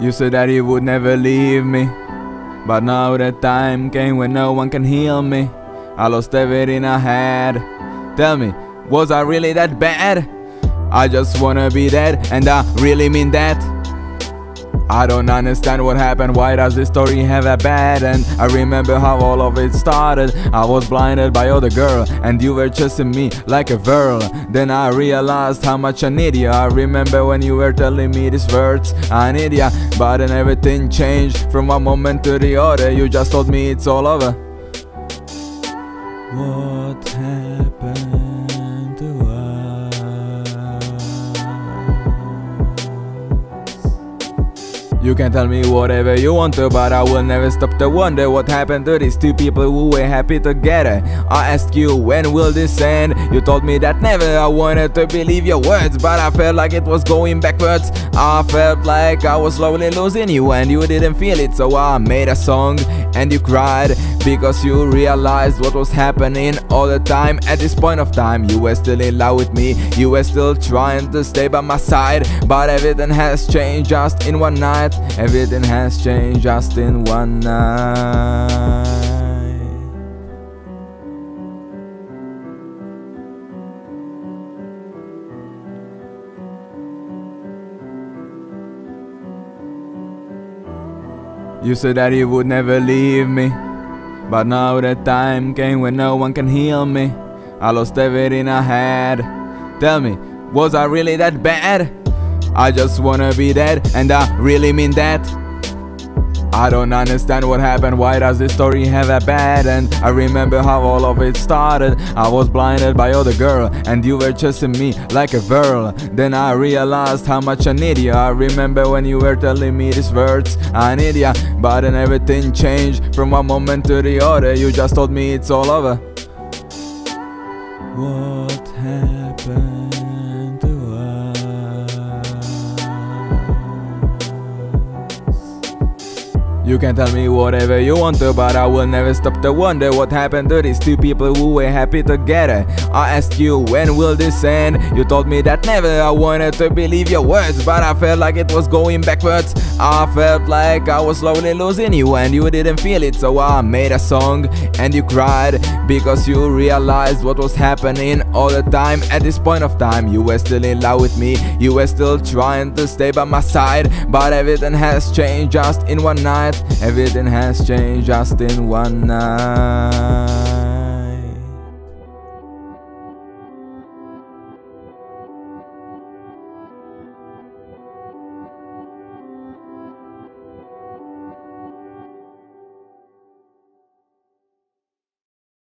You said that you would never leave me. But now the time came when no one can heal me. I lost everything I had. Tell me, was I really that bad? I just wanna be dead, and I really mean that. I don't understand what happened, why does this story have a bad end? I remember how all of it started. I was blinded by other girl And you were chasing me like a whirl Then I realized how much I need you I remember when you were telling me these words. I need ya But then everything changed From one moment to the other. You just told me it's all over. What happened You can tell me whatever you want to, but I will never stop to wonder what happened to these two people who were happy together. I asked you, when will this end? You told me that never. I wanted to believe your words, but I felt like it was going backwards. I felt like I was slowly losing you, and you didn't feel it, so I made a song and you cried because you realized what was happening all the time. At this point of time, you were still in love with me, you were still trying to stay by my side, but everything has changed just in one night. Everything has changed just in one night. You said that you would never leave me. But now the time came when no one can heal me. I lost everything I had. Tell me, was I really that bad? I just wanna be dead, and I really mean that. I don't understand what happened, why does this story have a bad end? I remember how all of it started. I was blinded by other girl And you were chasing me like a whirl Then I realized how much I need you I remember when you were telling me these words. I need ya But then everything changed From one moment to the other. You just told me it's all over. What happened You can tell me whatever you want to, but I will never stop to wonder what happened to these two people who were happy together. I asked you, when will this end? You told me that never. I wanted to believe your words, but I felt like it was going backwards. I felt like I was slowly losing you, and you didn't feel it, so I made a song and you cried because you realized what was happening all the time. At this point of time, you were still in love with me, you were still trying to stay by my side, but everything has changed just in one night. Everything has changed just in one night.